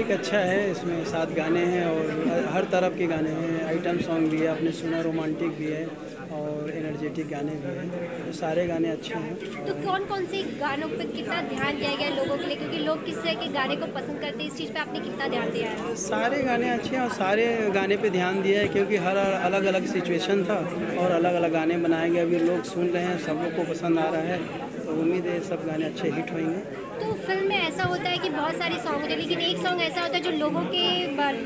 एक अच्छा है इसमें सात गाने हैं और हर तरफ़ के गाने हैं। आइटम सॉन्ग भी है आपने सुना रोमांटिक भी है और एनर्जेटिक गाने भी हैं। तो सारे गाने अच्छे हैं। तो कौन कौन से गानों पर कितना ध्यान दिया गया लोगों के लिए? क्योंकि लोग किस तरह के गाने को पसंद करते हैं इस चीज़ पे आपने कितना ध्यान दिया है? सारे गाने अच्छे हैं और सारे गाने पे ध्यान दिया है क्योंकि हर अलग अलग सिचुएशन था और अलग अलग गाने बनाए गए। अभी लोग सुन रहे हैं सब लोग को पसंद आ रहा है। तो उम्मीद है सब गाने अच्छे हिट होंगे। तो फ़िल्म में ऐसा होता है कि बहुत सारे सॉन्ग होते हैं लेकिन एक सॉन्ग ऐसा होता है जो लोगों के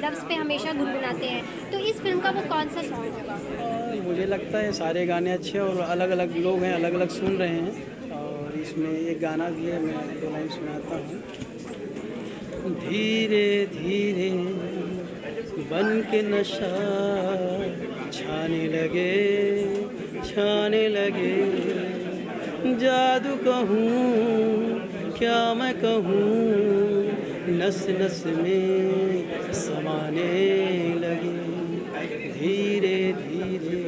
लफ्ज़ पे हमेशा गुनगुनाते हैं। तो इस फ़िल्म का वो कौन सा सॉन्ग होगा मुझे लगता है सारे गाने अच्छे और अलग अलग लोग हैं अलग अलग सुन रहे हैं। और इसमें एक गाना भी है, मैं दो लाइन सुनाता हूँ। धीरे धीरे बन के नशा छाने लगे छाने लगे। जादू कहूँ, क्या मैं कहूँ? नस नस में समाने लगे। धीरे धीरे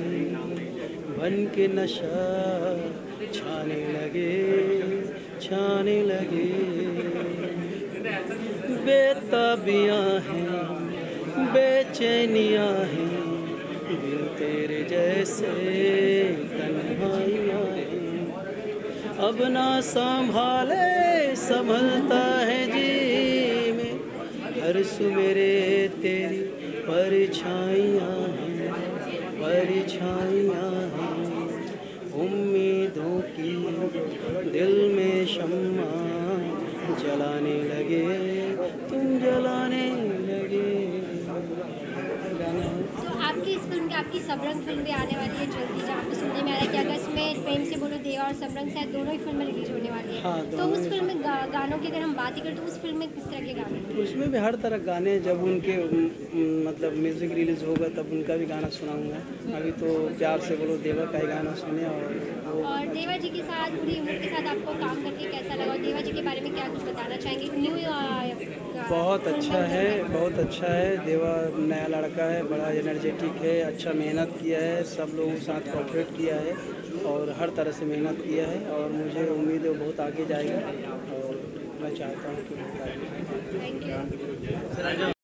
बन के नशा छाने लगे छाने लगे। बेताबियाँ हैं, बेचैनियाँ हैं, दिल तेरे जैसे तन्हाइयाँ हैं। अब ना संभाले, संभलता है जी। हर सुमेरे तेरी परछाइयाँ हैं परछाइयाँ हैं। उम्मीदों की दिल में शम्मा जलाने लगे तुम जलाने लगे गाना है तो आपकी इस फ़िल्म की आपकी सबरंग फ़िल्म भी आने वाली है जल्दी जहाँ पे सुनने में आ रहा है कि अगस्त में प्रेम से बोलो देवा और सबरंग शायद दोनों ही फ़िल्में रिलीज़ होने वाली है। हाँ, तो उस फ़िल्म में गा, गानों की अगर हम बात ही करें तो उस फ़िल्म में किस तरह के गाने उसमें भी हर तरह गाने जब उनके मतलब म्यूज़िक रिलीज़ होगा तब उनका भी गाना सुनाऊँगा। अभी तो प्यार से बोलो देवा का ही गाना सुने और और देवा जी के साथ पूरी उम्र के साथ आपको काम करके कैसा लगा? और देवा जी के बारे में क्या कुछ बताना चाहेंगे? न्यू बहुत अच्छा है बहुत अच्छा है। देवा नया लड़का है बड़ा एनर्जेटिक है अच्छा मेहनत किया है, सब लोगों के साथ कॉपरेट किया है और हर तरह से मेहनत किया है और मुझे उम्मीद है बहुत आगे जाएगा और मैं चाहता हूँ कि